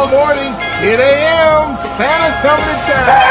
tomorrow morning, 10 a.m. Santa's coming to town.